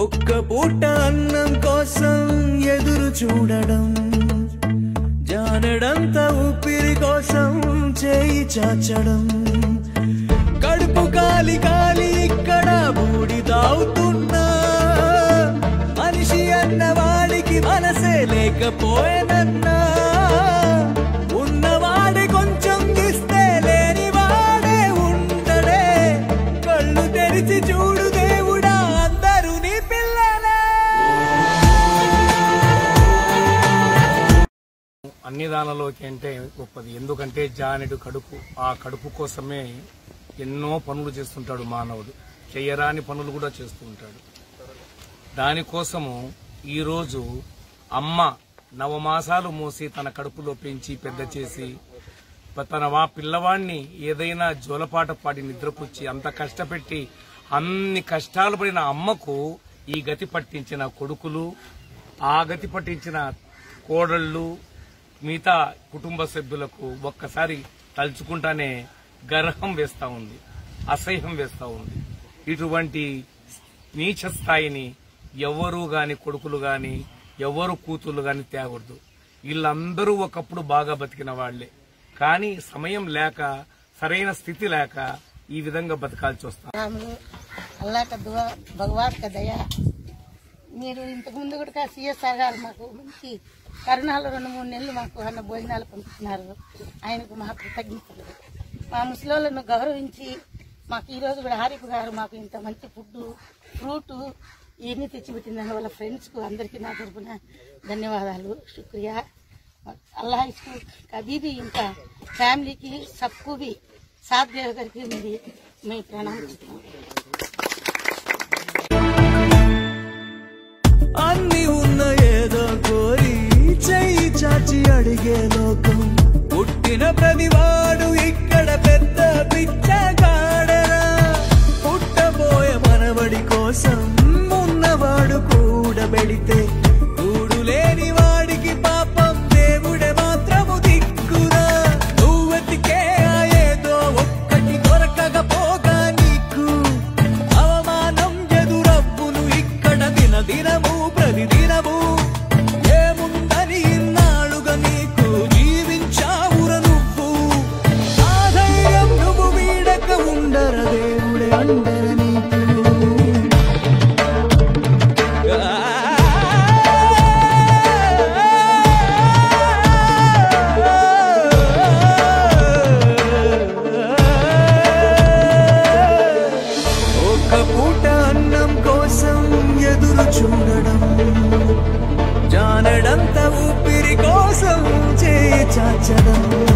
ఒక్క పూట అన్నం కోసం ఎదురు చూడడం జానడంత ఊపిరి కోసం చేయి చాచడం. కడుపు కాలి కాలి ఇక్కడ బూడి తాగుతున్నా మనిషి అన్నవాడికి మనసే లేకపోయేనన్నా అన్ని దానిలోకి అంటే గొప్పది. ఎందుకంటే జానెడు కడుపు ఆ కడుపు కోసమే ఎన్నో పనులు చేస్తుంటాడు మానవుడు. చెయ్యరాని పనులు కూడా చేస్తూ ఉంటాడు. దానికోసము ఈరోజు అమ్మ నవమాసాలు మోసి తన కడుపులో పెంచి పెద్ద చేసి తన వా పిల్లవాడిని ఏదైనా జోలపాట పాడి నిద్రపుచ్చి అంత కష్టపెట్టి అన్ని కష్టాలు పడిన అమ్మకు ఈ గతి పట్టించిన కొడుకులు ఆ గతి పట్టించిన కోడళ్ళు మిగతా కుటుంబ సభ్యులకు ఒక్కసారి తలుచుకుంటానే గర్హం వేస్తా ఉంది అసహ్యం వేస్తా ఉంది. ఇటువంటి నీచ స్థాయిని ఎవరు గాని కొడుకులు గాని ఎవరు కూతుళ్ళు గాని తేకూడదు. వీళ్ళందరూ ఒకప్పుడు బాగా బతికిన వాళ్ళే కానీ సమయం లేక సరైన స్థితి లేక ఈ విధంగా బతకాల్సి వస్తాం భగవాన్ దయ మీరు ఇంతకుముందు కూడా సిఎస్ఆర్ గారు మాకు. మంచి కరుణాలు రెండు మూడు నెలలు మాకు అన్న భోజనాలు పంపుతున్నారు. ఆయనకు మా కృతజ్ఞతలు. మా ముసలిళ్ళను గౌరవించి మాకు ఈరోజు కూడా హారిఫ్ గారు మాకు ఇంత మంచి ఫుడ్ ఫ్రూట్ ఇవన్నీ తెచ్చిపెట్టిందని వాళ్ళ ఫ్రెండ్స్కు అందరికీ నా తరఫున ధన్యవాదాలు. శుక్రియా. అల్లా ఇస్కు కబీబీ ఇంకా ఫ్యామిలీకి సబ్కు సాత్ దేవ గారికి మీ ప్రణామం పెడితే కూడు లేని వాడికి పాపం దేవుడే మాత్రము దిక్కురా. నువ్వెతికే ఏదో ఒక్కటి దొరకకపోగా నీకు. అవమానం ఎదురబ్బులు ఇక్కడ దినదినము ప్రతిదినము. ఏముందని ఇన్నాళ్ళుగా నీకు జీవించావుర నువ్వు. ఆధైర్యం నువ్వు వీడక ఉండర దేవుడే అండే ప్రాణమంత ఊపిరి కోసం చేయి చాచడం.